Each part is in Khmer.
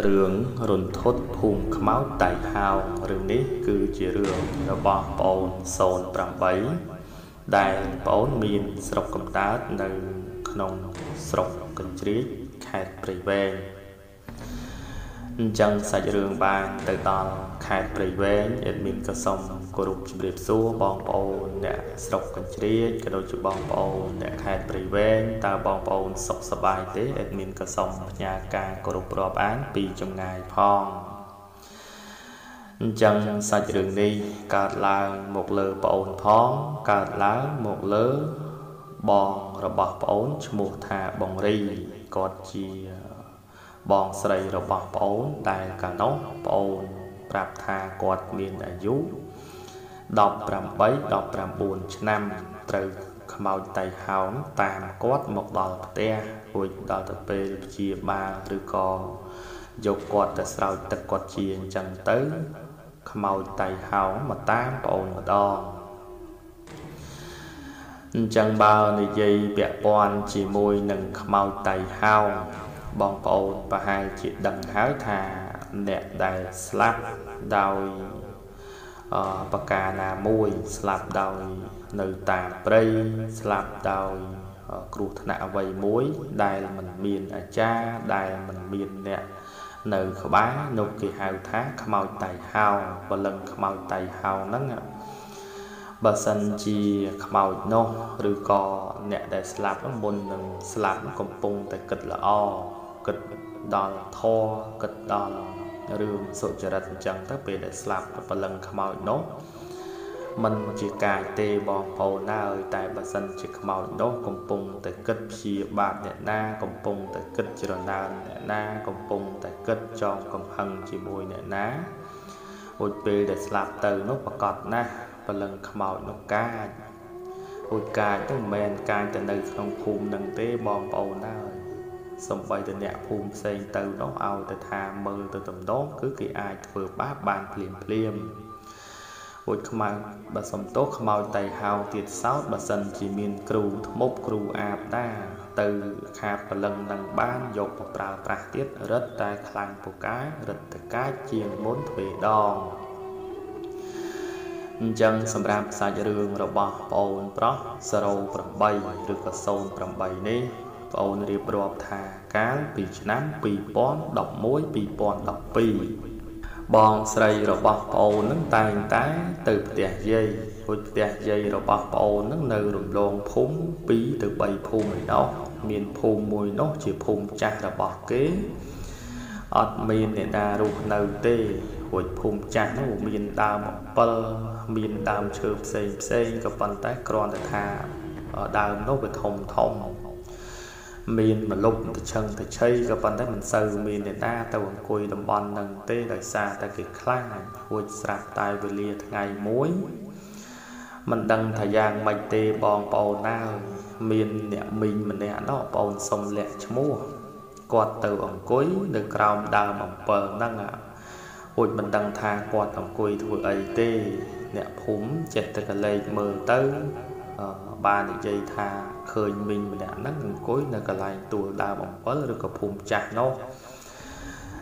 រឿងរន្ធត់ភូមិខ្មោចតៃហោរឿងនេះគឺជារឿងរបស់ប្អូន08ដែលប្អូនមានស្រុកកំណើតនៅក្នុងស្រុកកញ្ជ្រៀកខេត្តព្រៃវែង អញ្ចឹងសាច់រឿងបានទៅដល់ខេត្តព្រៃវែងអេដមីនក៏សូមគោរពជម្រាបសួរបងប្អូនអ្នកស្រុកកញ្ជ្រៀកក៏ដូចជាបងប្អូនអ្នកខេត្តព្រៃវែងតើបងប្អូនសុខសប្បាយទេអេដមីនក៏សូមផ្ញើការគោរពរាប់អានពីចម្ងាយផងអញ្ចឹងសាច់រឿងនេះកើតឡើងមកលើប្អូនផងកើតឡើងមកលើបងរបស់ប្អូនឈ្មោះថាបងរីគាត់ជា បងស្រីរបស់ប្អូនដែលកាលនោះប្អូនប្រាប់ថាគាត់មានអាយុ18 19ឆ្នាំត្រូវខ្មោចតៃហោងតាមគាត់មកដល់ផ្ទះរួចដល់ទៅពេលព្យាបាលឬក៏យកគាត់ទៅស្រោចទឹកគាត់ជាអញ្ចឹងទៅខ្មោចតៃហោងមកតាមប្អូនម្ដងអញ្ចឹងបើនិយាយពាក់ព័ន្ធជាមួយនឹងខ្មោចតៃហោង បងប្អូនប្រហែលជាដឹងហើយថាអ្នកដែលស្លាប់ដោយបកាណាមួយស្លាប់ដោយនៅតាមព្រៃស្លាប់ដោយគ្រោះថ្នាក់អ្វីមួយដែលមិនមានអាចារ្យដែលមិនមានអ្នកនៅក្បែរនោះគេហៅថាខ្មោចតៃហោបលឹងខ្មោចតៃហោហ្នឹងបើសិនជាខ្មោចនោះឬក៏អ្នកដែលស្លាប់មុននឹងស្លាប់កំពុងតែគិតល្អ គិតដល់ធរគិតដល់រឿងសុចរិតអញ្ចឹងទៅពេលដែលស្លាប់បលឹងខ្មោចនោះมันជាកាយទេបងប្អូនណាអើយតែបើសិនជាខ្មោចនោះកំពុងតែគិតព្យាបាទអ្នកណាកំពុងតែគិតច្រណើនអ្នកណាកំពុងតែគិតចងកំហឹងជាមួយអ្នកណារួចពេលដែលស្លាប់ទៅនោះប្រកាសណាស់បលឹងខ្មោចនោះកាចរួចកាចទៅមិនមែនកាចទៅនៅក្នុងភូមិនឹងទេបងប្អូនណាអើយ សំបីតអ្នកភូមិផ្សេងទៅនោះឲ្យទៅថាមើលទៅតំណងគឺគេអាចធ្វើបាបបានភ្លាមភ្លាមរួចខ្មៅបើសំទោសខ្មោចតៃហោទៀតសោតបើសិនជាមានគ្រូធ្មប់គ្រូអាបដាទៅខាតព្រលឹងនឹងបានយកទៅប្រើប្រាស់ទៀតរឹតតែខ្លាំងពូកាយរឹតតែកាចជាងមុនទ្វេដងអញ្ចឹងសម្រាប់សាច់រឿងរបស់ប្អូនប្រុស08ឬក៏08នេះ ប្អូនរៀបរាប់ថាកាលពីឆ្នាំ2011 2012បងស្រីរបស់ប្អូននឹងតែងតែទៅផ្ទះយាយរួចផ្ទះយាយរបស់ប្អូននឹងនៅរំលងភូមិ2ទៅ3ភូមិឯណោះមានភូមិមួយនោះជាភូមិចាស់របស់គេអត់មានអ្នកណារស់នៅទេរួចភូមិចាស់នោះមានដើមអំពិលមានដើមឈើផ្សេងផ្សេងក៏ប៉ុន្តែគ្រាន់តែថាដើមនោះវាធំធំ មានមលុបទៅឆឹងទៅឆៃក៏ប៉ុន្តែមិនសូវមានអ្នកណាទៅអង្គុយតំបន់នឹងទេដោយសារតែគេខ្លាំងរួចស្រាប់តែវេលាថ្ងៃមួយមិនដឹងថាយ៉ាងម៉េចទេបងប្អូនណាមានអ្នកមីងម្នាក់នោះបងប្អូនសុំលាក់ឈ្មោះគាត់ទៅអង្គុយនៅក្រោមដើមអំពិលហ្នឹងរួចមិនដឹងថាគាត់អង្គុយធ្វើអីទេ អ្នកភូមិចេះតែកលេចមើលទៅ បាននិយាយថាឃើញមីងម្នាក់ហ្នឹងអង្គុយនៅកន្លែងទួលដើមអំពិលឬក៏ភូមិចាស់នោះ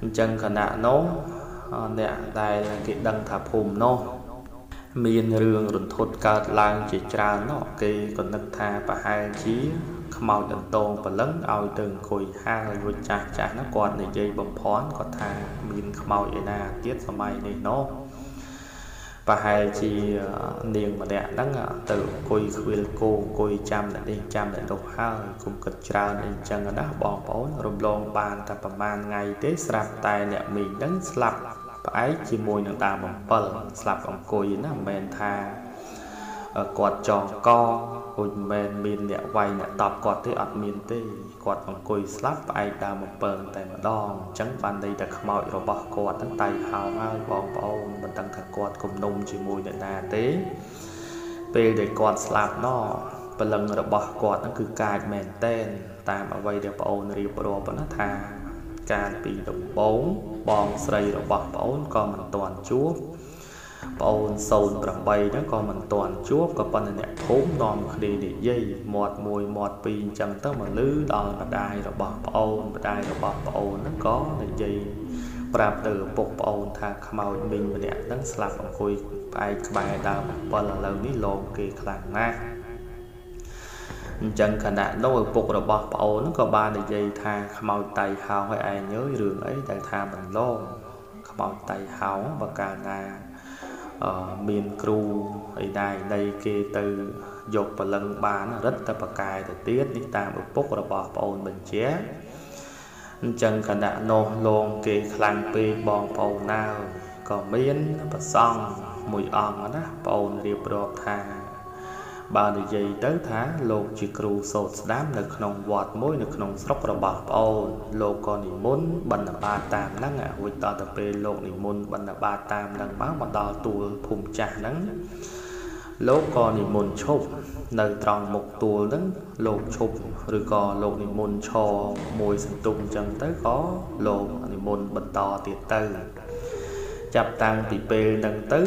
អញ្ចឹងគណៈនោះអ្នកដែលគេដឹងថាភូមិនោះមានរឿងរន្ធត់កើតឡើងជាច្រើននោះគេក៏នឹកថាប្រហែលជាខ្មោចអន្តងព្រលឹងឲ្យទៅអង្គុយហាងរួចចាស់ចាស់នោះគាត់និយាយបំភ័ន្តគាត់ថាមានខ្មោចឯណាទៀតសម័យនេះនោះ ប្រហែលជានាងម្នាក់ហ្នឹងទៅអង្គុយខ្វៀលគោអង្គុយចាំអ្នកនេះចាំអ្នកនោះហើយគុំគិតច្រើនអីចឹងណាបងប្អូនរំលងបានតែប្រហែលថ្ងៃទេស្រាប់តែអ្នកមីងហ្នឹងស្លាប់ផ្អែកជាមួយនឹងដើមអំពិលស្លាប់អង្គុយណាមិនមែនថាគាត់ចងក រួចមិនមែនមានអ្នកវាយអ្នកតបគាត់ទេអត់មានទេគាត់អង្គុយស្លាប់ផ្អែកដើមអំពើតែម្ដងអញ្ចឹងបានន័យថាខ្មោចរបស់គាត់ហ្នឹងតៃហោហើយបងប្អូនមិនដឹងថាគាត់គំនុំជាមួយអ្នកណាទេពេលដែលគាត់ស្លាប់ណោះព្រលឹងរបស់គាត់ហ្នឹងគឺកាចមែនតែនតាមអ្វីដែលបងអូនរៀបរាប់ណាថាកាលពីដំបូងបងស្រីរបស់បងអូនក៏មិនទាន់ជួប ប្អូន08ហ្នឹងក៏មិនទាន់ជួបក៏ប៉ុន្តែអ្នកភូមិនាំគ្នានិយាយមាត់មួយមាត់ពីរអញ្ចឹងទៅមកលឺដល់ម្ដាយរបស់ប្អូនម្ដាយរបស់ប្អូនហ្នឹងក៏និយាយប្រាប់ទៅឪពុកប្អូនថាខ្មោចមីងម្នាក់ហ្នឹងស្លាប់អង្គុយផ្អែកក្បែរដើមអំពិលឥឡូវនេះលងគេខ្លាំងណាស់អញ្ចឹងខណៈនោះឪពុករបស់ប្អូនក៏បាននិយាយថាខ្មោចតៃហោងឲ្យឯងយើរឿងអីដែលថាមិនលងខ្មោចតៃហោងបើកាលណាអឺ មានគ្រូអីដែរនៃគេទៅយកបលឹងបានរឹតតែបកែទៅទៀតនេះតាមឪពុករបស់ប្អូនបញ្ជាអញ្ចឹងគណៈនោះលងគេខ្លាំងពេកបងប្អូនណាក៏មានប្រសង់មួយអង្គណាប្អូនរៀបរាប់ថា បើនិយាយទៅថាលោកជាគ្រូសូត្រស្ដាប់នៅក្នុងវត្តមួយនៅក្នុងស្រុករបស់ប្អូនលោកក៏និមន្តបណ្ឌបាតតាមហ្នឹងរួចដល់ទៅពេលលោកនិមន្តបណ្ឌបាតតាមហ្នឹងមកមកដល់ទួលភូមិចាស់ហ្នឹងលោកក៏និមន្តឈប់នៅត្រង់មុខទួលហ្នឹងលោកឈប់ឬក៏លោកនិមន្តឈរមួយសន្ទុះអញ្ចឹងទៅក៏លោកនិមន្តបន្តទៀតទៅ ចាប់តាំងពីពេលហ្នឹងទៅ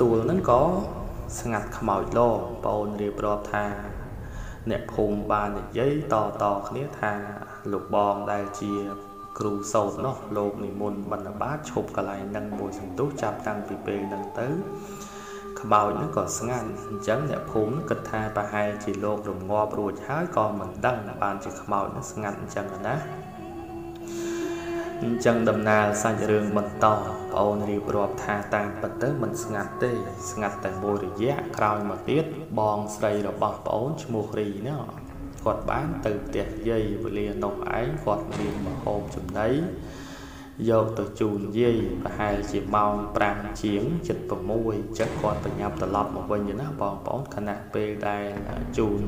ទួលហ្នឹងក៏ ស្ងាត់ខ្មោចលងបងអូនរៀបរាប់ថា អ្នកភូមិបាននិយាយតតគ្នាថាលោកបងដែលជាគ្រូសោតនោះលោកនិមន្តបណ្ឌបាតឈប់កន្លែងហ្នឹងមួយសន្ទុះចាប់តាំងពីពេលហ្នឹងទៅខ្មោចហ្នឹងក៏ស្ងាត់អញ្ចឹងអ្នកភូមិគិតថាប្រហែលជាលោករងាប់រួចហើយក៏មិនដឹងបានជាខ្មោចហ្នឹងស្ងាត់អញ្ចឹងណា អញ្ចឹងដំណើរសាច់រឿងបន្តបងអូនរៀបរាប់ថាតាមពិតទៅមិនស្ងាត់ទេ ស្ងាត់តែមួយរយៈក្រោយមកទៀតបងស្រីរបស់បងអូនឈ្មោះរីណាគាត់បានទៅផ្ទះយាយវេលានោះឯងគាត់មានមហូបចំណីយកទៅជូនយាយប្រហែលជាម៉ោង5ជាង76ចឹងគាត់ប្រញាប់ត្រឡប់មកវិញណាបងប្អូនខណៈពេលដែលជូន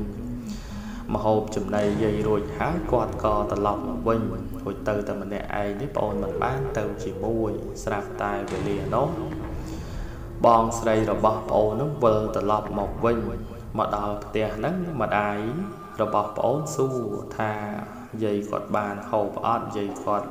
មហូបចំណីយាយរួចហើយគាត់ក៏ត្រឡប់មកវិញរួចទៅតែម្នាក់ឯងនេះបងអូនមិនបានទៅជាមួយស្រាប់តែវេលានោះបងស្រីរបស់ប្អូននឹងវិលត្រឡប់មកវិញមកដល់ផ្ទះហ្នឹងម្ដាយរបស់ប្អូនសួរថាយាយគាត់បានហូបអត់យាយគាត់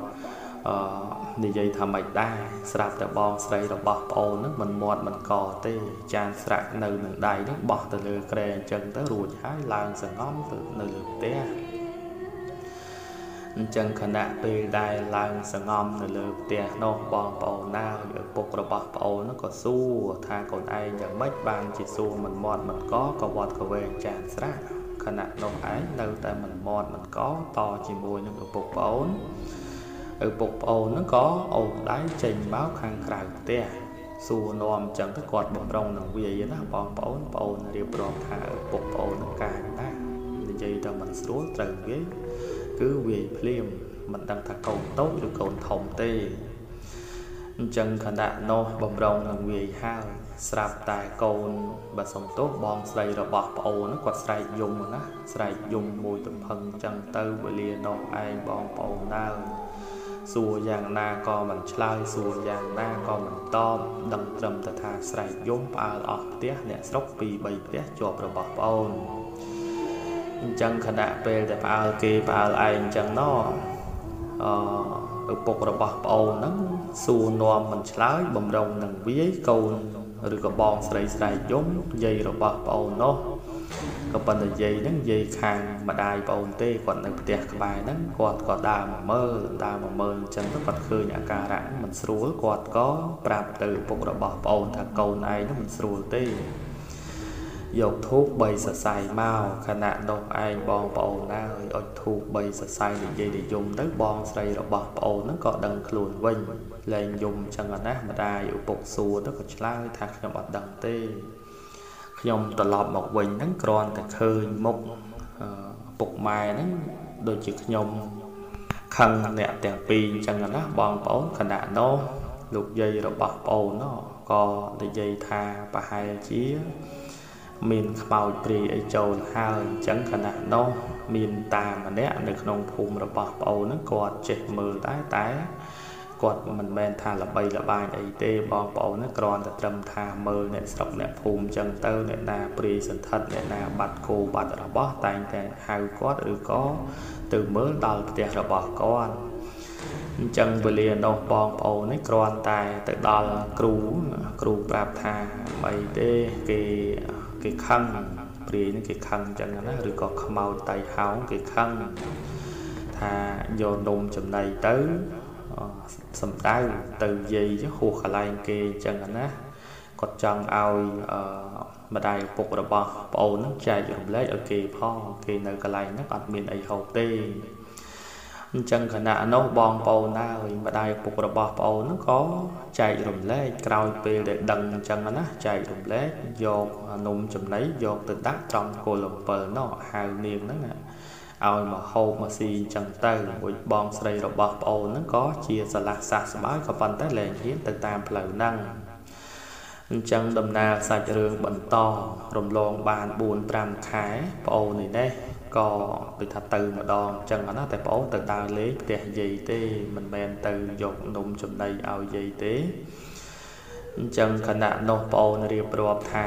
អឺនិយាយថាម៉េចដែរស្រាប់តែបងស្រីរបស់ប្អូនហ្នឹងមិនមាត់មិនកទេចានស្រាក់នៅនឹងដៃហ្នឹងបោះទៅលើក្រែអញ្ចឹងទៅរួចហើយឡើងសងំទៅនៅលើផ្ទះអញ្ចឹងខណៈពេលដែលឡើងសងំនៅលើផ្ទះនោះបងប្អូនណាឪពុករបស់ប្អូនហ្នឹងក៏សួរថាកូនឯងយ៉ាងម៉េចបានជាសួរមិនមាត់មិនកក៏វត្តកវែងចានស្រាក់ខណៈនោះឯងនៅតែមិនមាត់មិនកតជាមួយនឹងឪពុកប្អូន ឪពុកប្អូនហ្នឹងក៏អូនដៃចេញមកខាងក្រៅផ្ទះសួរនាំអញ្ចឹងទៅគាត់បំរុងនឹងវាយណាបងប្អូនប្អូនរៀបរាប់ថាឪពុកប្អូននឹងកាយណានិយាយទៅមិនស្រួលត្រូវវាយគឺវាយភ្លាមមិនដឹងថាកូនតូចឬកូនធំទេអញ្ចឹងខណៈនោះបំរុងនឹងវាយហើយស្រាប់តែកូនបើសុំទោសបងស្រីរបស់ប្អូនគាត់ស្រែកយំណាស្រែកយំមួយទំភឹងអញ្ចឹងទៅវេលានោះឯងបងប្អូនដើរ សួរយ៉ាងណាក៏មិនឆ្លើយសួរយ៉ាងណាក៏មិនតបដឹងត្រឹមតែថាស្រែកយំផ្អើលអស់ផ្ទះអ្នកស្រុកពី3ផ្ទះជាប់របស់ប្អូនអញ្ចឹងខណៈពេលដែលផ្អើលគេផ្អើលឯងអញ្ចឹងណអឪពុករបស់ប្អូនហ្នឹងសួរនាំមិនឆ្លើយបំរុងនឹងវាយកូនឬក៏បងស្រីស្រែកយំយាយរបស់ប្អូននោះ ក៏ប៉ុន្តែយាយហ្នឹងយាយខាងម្ដាយប្អូនទេគាត់នៅផ្ទះក្បែរហ្នឹងគាត់ក៏ដើរមកមើលដើរមកមើលអញ្ចឹងទៅគាត់ឃើញអាការៈមិនស្រួលគាត់ក៏ប្រាប់ទៅឪពុករបស់ប្អូនថាកូនឯងហ្នឹងមិនស្រួលទេយកធូប3សរសៃមកខណៈនោះឯងបងប្អូនណាហើយអុជធូប3សរសៃនិយាយនិយមទៅបងស្រីរបស់ប្អូនហ្នឹងក៏ដឹងខ្លួនវិញលែងយំចឹងណាម្ដាយឪពុកសួរទៅក៏ឆ្លើយថាខ្ញុំអត់ដឹងទេ ខ្ញុំត្រឡប់មកវិញហ្នឹងគ្រាន់តែឃើញមុខពុកម៉ែហ្នឹងដូចជាខ្ញុំខឹងអ្នកទាំងពីរអញ្ចឹងណាបងប្អូនគណៈនោះលោកយាយរបស់ប្អូននោះក៏និយាយថាប្រហែលជា មានខ្មោចព្រាយអីចូលហើយអញ្ចឹងគណៈនោះមានតាម្នាក់នៅក្នុងភូមិរបស់ប្អូនហ្នឹងគាត់ចេះមើលតែតែ គាត់មិនមែនថាល្បីល្បាញអីទេបងប្អូនណាគ្រាន់តែត្រឹមថាមើលអ្នកស្រុកអ្នកភូមិចឹងទៅអ្នកណាព្រាយសន្ធិដ្ឋអ្នកណាបាត់គោបាត់របស់តែងតែហៅគាត់ឬក៏ទៅមើលដល់ផ្ទះរបស់គាត់អញ្ចឹងវេលានោះបងប្អូននេះគ្រាន់តែទៅដល់គ្រូគ្រូប្រាប់ថាអីទេគេគេខឹងព្រាយនេះគេខឹងអញ្ចឹងណាឬក៏ខ្មោចតៃហោងគេខឹងថាយកនំចំណីទៅ សំដៅទៅយាយចឹងហួសកន្លែងគេអញ្ចឹងណាគាត់ចង់ឲ្យអឺម្ដាយឪពុករបស់ប្អូនហ្នឹងចែករំលែកឲ្យគេផងគេនៅកន្លែងហ្នឹងអត់មានអីហូបទេអញ្ចឹងគណៈនោះបងប្អូនណាហើយម្ដាយឪពុករបស់ប្អូនហ្នឹងក៏ចែករំលែកក្រោយពេលដែលដឹងអញ្ចឹងណាចែករំលែកយកនំចំណីយកទៅដាក់ត្រង់គោល7នោះហៅនាងហ្នឹង ឲ្យមកហូបមកស៊ីអញ្ចឹងទៅមួយបងស្រីរបស់ប្អូនហ្នឹងក៏ជាស្រឡះសះស្បើយក៏ប៉ុន្តែលែងហ៊ានទៅតាមផ្លូវហ្នឹងអញ្ចឹងដំណើរសាច់រឿងបន្តរំលងបាន4 5ខែប្អូននេះនេះក៏ដូចថាទៅម្ដងអញ្ចឹងណាតែប្អូនទៅដើរលេងផ្ទះយាយទេមិនមែនទៅយកនំចំណីឲ្យយាយទេអញ្ចឹងខណៈនោះប្អូនរៀបរាប់ថា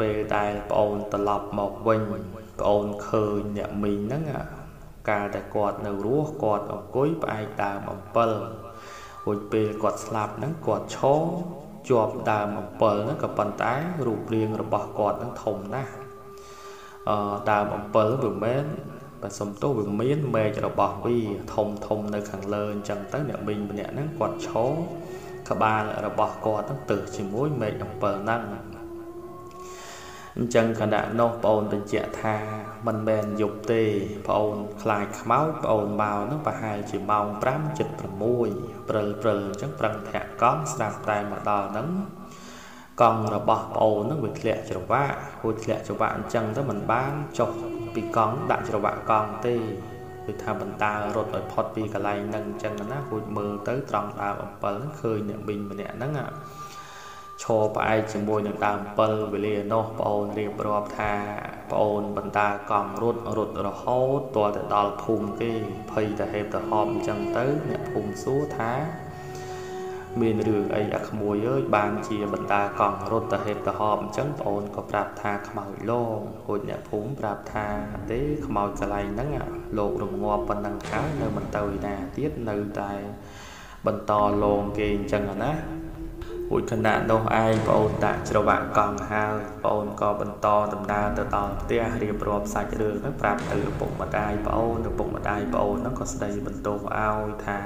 ពេលដែលប្អូនត្រឡប់មកវិញ ប្អូនឃើញអ្នកមីងហ្នឹងកាលតែគាត់នៅរស់គាត់អង្គុយផ្អែកដើមអំពិលរួចពេលគាត់ស្លាប់ហ្នឹងគាត់ឈរជាប់ដើមអំពិលហ្នឹងក៏ប៉ុន្តែរូបរាងរបស់គាត់ហ្នឹងធំណាស់អឺដើមអំពិលវាមិនបើសុំទោសវាមានមែករបស់វាធំធំនៅខាងលើអញ្ចឹងទៅអ្នកមីងម្នាក់ហ្នឹងគាត់ឈរក្បាលរបស់គាត់ហ្នឹងទៅជាមួយមែកអំពិលហ្នឹង អញ្ចឹងគណៈនោះបងអូនបញ្ជាក់ថាមិនមែនយប់ទេបងអូនខ្លាចខ្មោចបងអូនមកនោះប្រហែលជាម៉ោង5:76ព្រិលព្រិលអញ្ចឹងប្រឹងធាក់កង់ស្ដាប់តែមកដល់ហ្នឹងកង់របស់ប្អូនហ្នឹងវាធ្លាក់ច្រវាក់ហួចធ្លាក់ច្រវាក់អញ្ចឹងទៅมันបានចុះពីកង់ដាក់ច្រវាក់កង់ទេគឺថាបន្តើរត់ឲ្យផុតពីកន្លែងហ្នឹងអញ្ចឹងណាហួចមើលទៅត្រង់ដើមអំពិលហ្នឹងឃើញអ្នកមីងម្នាក់ហ្នឹង ឈរផ្អែកជាមួយនឹងដើមអំពិលវេលានោះប្អូនរៀបរាប់ថាប្អូនបន្តើកង់រត់រត់រហូតទាល់តែដល់ភូមិគេភ័យទៅហេបទៅហប់អញ្ចឹងទៅអ្នកភូមិសួរថាមានរឿងអីអាក្មួយអើយបានជាបណ្ដាកង់រត់ទៅហេបទៅហប់អញ្ចឹងបងអូនក៏ប្រាប់ថាខ្មោចលងរួចអ្នកភូមិប្រាប់ថាទេខ្មោចកន្លែងហ្នឹងលោករងាប់ប៉ុណ្ណឹងហើយនៅមិនទៅឯណាទៀតនៅតែបន្តលងគេអញ្ចឹងណា រួចខណៈនោះឯងបងអូនដាក់ច្រវាក់កង់ហើយបងអូនក៏បន្តដំណើរទៅដល់ផ្ទះរៀបរាប់សាច់រឿងហ្នឹងប្រាប់ទៅឪពុកម្ដាយបងអូនឪពុកម្ដាយបងអូនហ្នឹងក៏ស្ដីបន្ទោសឲ្យថា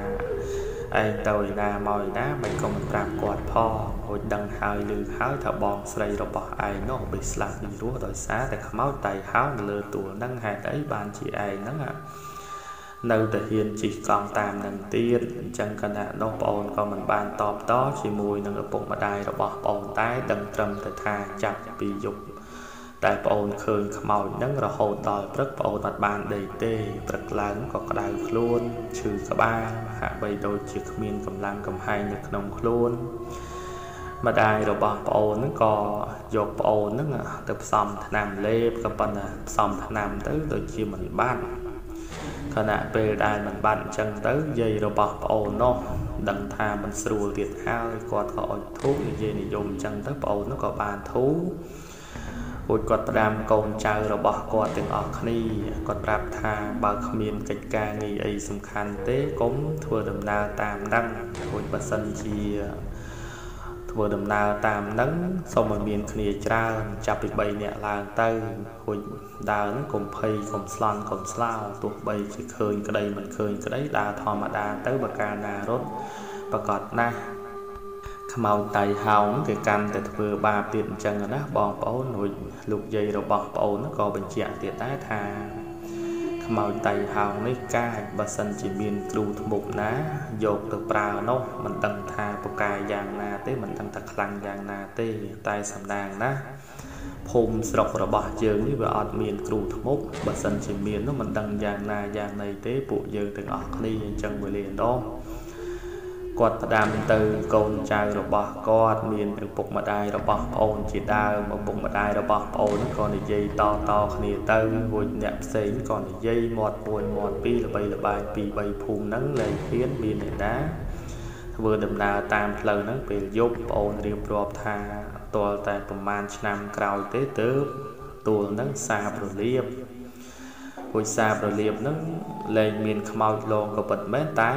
ឯងទៅឯណាមកឯណាមិនក៏មិនប្រាប់គាត់ផងរួចដឹងហើយឮហើយថាបងស្រីរបស់ឯងនោះ bị ស្លាប់ពីរស់ដោយសារតែខ្មោចតៃហោនៅលើទួលហ្នឹងហេតុអីបានជាឯងហ្នឹង នៅតែហ៊ានជិះកង់តាមនឹងទៀតអញ្ចឹងគណៈនោះបងអូនក៏មិនបានតបតជាមួយនឹងឪពុកម្ដាយរបស់បងអូនតែដឹងត្រឹមតែថាចាប់ពីយប់តែប្អូនឃើញខ្មោចហ្នឹងរហូតដល់ព្រឹកប្អូនអត់បានដេកទេព្រឹកឡើងក៏ក្តៅខ្លួនឈឺក្បាលហាក់បីដូចជាគ្មានកម្លាំងកំហែងនៅក្នុងខ្លួនម្ដាយរបស់ប្អូនហ្នឹងក៏យកប្អូនហ្នឹងទៅផ្សំថ្នាំលេបក៏ប៉ុន្តែផ្សំថ្នាំទៅដូចជាមិនបាន ខណៈពេលដែលមិនបានអញ្ចឹងទៅយាយរបស់ប្អូននោះដឹងថាមិនស្រួលទៀតហើយគាត់ក៏អុជធូបនិយាយនិយមអញ្ចឹងទៅប្អូននោះក៏បានធូបរួចគាត់ផ្ដាំកូនចៅរបស់គាត់ទាំងអស់គ្នាគាត់ប្រាប់ថាបើគ្មានកិច្ចការងារអីសំខាន់ទេកុំធ្វើដំណើរតាមនឹងរួចបើសិនជា ធ្វើដំណើរតាមនឹងសូមឲ្យមានគ្នាច្រើនចាប់ពី3នាក់ឡើងទៅរួចដើរនឹងកុំភ័យកុំស្លន់កុំស្លោទោះបីជាឃើញក្តីមិនឃើញក្តីដើរធម្មតាទៅបើកាលណារត់ប្រកាសណាស់ខ្មោចតៃហោងគេកាន់តែធ្វើបាបទៀតអញ្ចឹងណាបងប្អូនរួចលោកយាយរបស់ប្អូនក៏បញ្ជាក់ទៀតដែរថា ខ្មោចតៃហោងនេះកាចបើសិនជាមានគ្រូធ្មប់ណា យកទៅប្រើនោះមិនដឹងថាពូកាយយ៉ាងណាទេមិនដឹងថាខ្លាំងយ៉ាងណាទេ តែសំដាងណាភូមិស្រុករបស់យើងនេះវាអត់មានគ្រូធ្មប់បើសិនជាមាននោះមិនដឹងយ៉ាងណាយ៉ាងណីទេពួកយើងទាំងអស់គ្នាអញ្ចឹងវេលានោះ គាត់ផ្ដាំទៅកូនចៅរបស់គាត់មានឪពុកម្ដាយរបស់ប្អូនជាដើមឪពុកម្ដាយរបស់ប្អូនក៏និយាយតតគ្នាទៅរួចអ្នកផ្សេងក៏និយាយមាត់មួយមាត់ពីរល្បីល្បាញពី3ភូមិហ្នឹងលែងហ៊ានមានអ្នកណាធ្វើដំណើរតាមផ្លូវហ្នឹងពេលយប់ប្អូនរៀបរាប់ថាទាល់តែប្រហែលឆ្នាំក្រោយទេទើបទួលហ្នឹងសាបរលាបរួចសាបរលាបហ្នឹងលែងមានខ្មោចលងក៏ពិតមែនតែ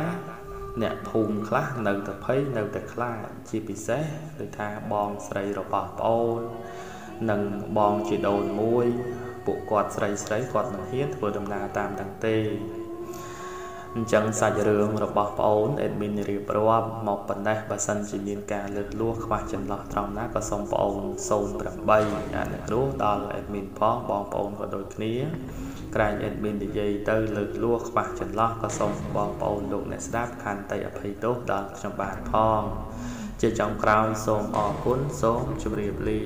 អ្នកភូមិខ្លះនៅតែភ័យនៅតែខ្លាចជាពិសេសដូចថាបងស្រីរបស់ប្អូននិងបងជីដូនមួយ ពួកគាត់ស្រីស្រីគាត់មិនហ៊ានធ្វើដំណើរតាមទាំងទេ អញ្ចឹងសាច់រឿងរបស់ប្អូនអេដមីនរៀបរាប់មកប៉ុណ្ណេះបើសិនជាមានការលើកលួសខ្វះចន្លោះត្រង់ណាក៏សូមប្អូន08អនុគ្រោះដល់អេដមីនផងបងប្អូនក៏ដូចគ្នាក្រែងអេដមីននិយាយទៅលើកលួសខ្វះចន្លោះក៏សូមបងប្អូនលោកអ្នកស្ដាប់ខន្តីអភ័យទោសដល់ខ្ញុំបាទផងជាចុងក្រោយសូមអរគុណសូមជម្រាបលា